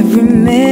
Minute